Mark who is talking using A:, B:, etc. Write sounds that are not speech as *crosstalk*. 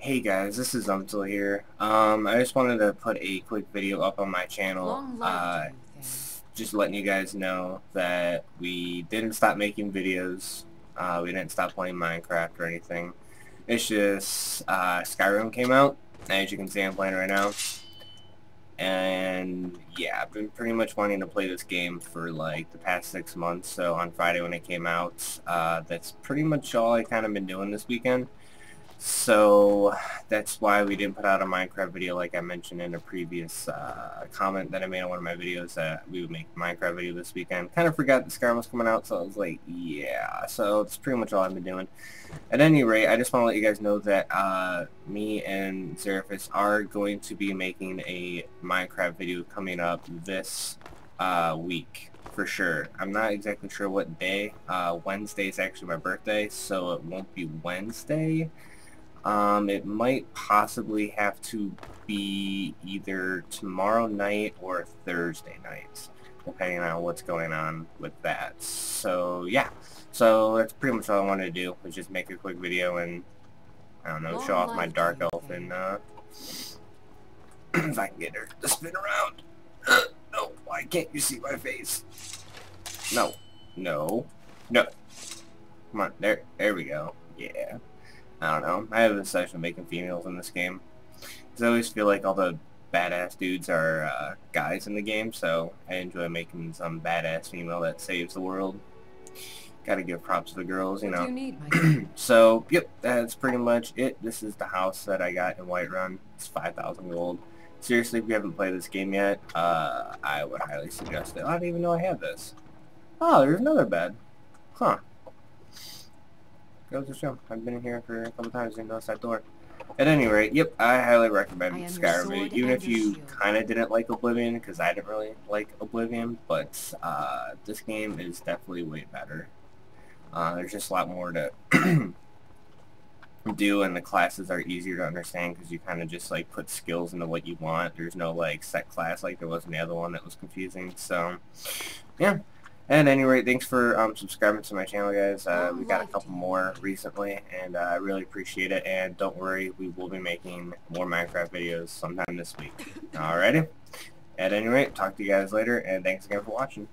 A: Hey guys, this is Zumtil here. Um, I just wanted to put a quick video up on my channel, uh,
B: life to you, then.
A: just letting you guys know that we didn't stop making videos, uh, we didn't stop playing Minecraft or anything. It's just, uh, Skyrim came out, as you can see I'm playing right now, and yeah, I've been pretty much wanting to play this game for like the past six months, so on Friday when it came out, uh, that's pretty much all I kind of been doing this weekend. So that's why we didn't put out a Minecraft video like I mentioned in a previous uh, comment that I made on one of my videos that we would make Minecraft video this weekend. Kind of forgot the Skyrim was coming out so I was like, yeah. So that's pretty much all I've been doing. At any rate, I just want to let you guys know that uh, me and Zarifes are going to be making a Minecraft video coming up this uh, week for sure. I'm not exactly sure what day. Uh, Wednesday is actually my birthday, so it won't be Wednesday. Um, it might possibly have to be either tomorrow night or Thursday night, depending on what's going on with that. So, yeah. So, that's pretty much all I wanted to do, was just make a quick video and, I don't know, show off my dark elf and, uh, *clears throat* if I can get her to spin around. *gasps* no, why can't you see my face? No. No. No. Come on, there, there we go. Yeah. I don't know. I have a obsession with making females in this game. Because I always feel like all the badass dudes are uh, guys in the game, so I enjoy making some badass female that saves the world. Gotta give props to the girls, you know.
B: you need. *clears throat*
A: So, yep, that's pretty much it. This is the house that I got in Whiterun. It's 5,000 gold. Seriously, if you haven't played this game yet, uh, I would highly suggest it. I don't even know I have this. Oh, there's another bed. Huh. Goes to show. I've been in here for a couple times and noticed that door. At any rate, yep, I highly recommend
B: I
A: Skyrim. Even if you kind of didn't like Oblivion, because I didn't really like Oblivion, but uh, this game is definitely way better. Uh, there's just a lot more to *clears throat* do, and the classes are easier to understand because you kind of just like put skills into what you want. There's no like set class like there was in the other one that was confusing. So, yeah. At any rate, thanks for um, subscribing to my channel, guys. Uh, we got a couple more recently, and uh, I really appreciate it. And don't worry, we will be making more Minecraft videos sometime this week. *laughs* Alrighty. At any rate, talk to you guys later, and thanks again for watching.